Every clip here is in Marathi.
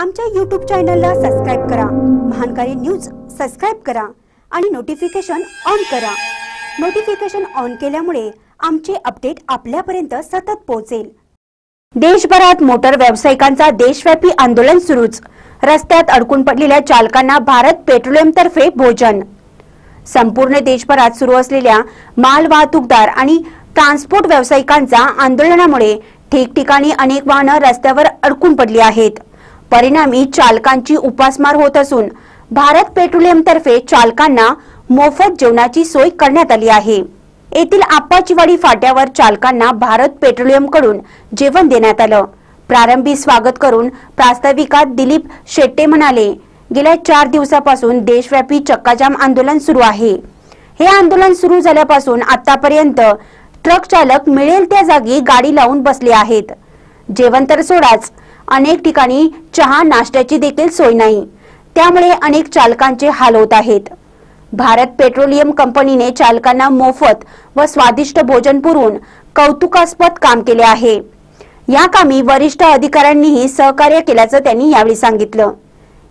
आमच्या यूट्यूब चॅनलला सबस्क्राईब करा. महानकारी न्यूज सबस्क्राईब करा आणि नोटिफिकेशन ऑन करा. नोटिफिकेशन ऑन केल्यामुळे आमचे अपडेट आपल्यापर्यंत सतत पोहोचेल. देशभरात मोटर व्यावसायिकांचा देशव्यापी आंदोलन सुरूच. रस्त्यात अडकून पडलेल्या चालकांना भारत पेट्रोलियमतर्फे भोजन. संपूर्ण देशभरात सुरू असलेल्या माल वाहतूकदार आणि ट्रान्सपोर्ट व्यावसायिकांच्या आंदोलनामुळे ठिकठिकाणी अनेक वाहनं रस्त्यावर अडकून पडली आहेत. परिणामी चालकांची उपासमार होत असून भारत पेट्रोलियमतर्फे चालकांना मोफत जेवणाची सोय करण्यात आली आहे. येथील आप्पाचीवाडी फाट्यावर चालकांना भारत पेट्रोलियमकडून जेवण देण्यात आलं. प्रारंभी स्वागत करून प्रास्ताविकात दिलीप शेट्टे म्हणाले गेल्या चार दिवसापासून देशव्यापी चक्काजाम आंदोलन सुरू आहे. हे आंदोलन सुरू झाल्यापासून आतापर्यंत ट्रक चालक मिळेल त्या जागी गाडी लावून बसले आहेत. जेवण तर सोडाच अनेक ठिकाणी चहा नाश्त्याची देखील सोय नाही. त्यामुळे अनेक चालकांचे हाल होत आहेत. भारत पेट्रोलियम कंपनीने चालकांना मोफत व स्वादिष्ट भोजन पुरवून कौतुकास्पद काम केले आहे. या कामी वरिष्ठ अधिकाऱ्यांनीही सहकार्य केल्याचं त्यांनी यावेळी सांगितलं.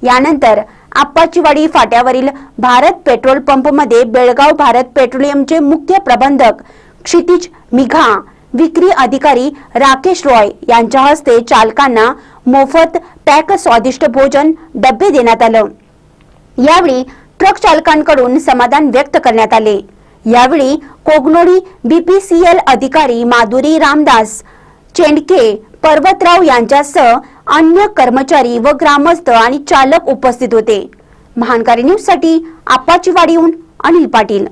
यानंतर आप्पाचीवाडी फाट्यावरील भारत पेट्रोल पंपमध्ये बेळगाव भारत पेट्रोलियमचे मुख्य प्रबंधक क्षितिज मिघा विक्री अधिकारी राकेश रॉय यांच्या हस्ते चालकांना मोफत पॅक स्वादिष्ट भोजन डबे देण्यात आलं. यावेळी ट्रक चालकांकडून समाधान व्यक्त करण्यात आले. यावेळी कोगनोडी बीपीसीएल अधिकारी माधुरी रामदास चेंडके पर्वतराव यांच्यासह अन्य कर्मचारी व ग्रामस्थ आणि चालक उपस्थित होते. महानकारी न्यूजसाठी आपाचीवाडीहून अनिल पाटील.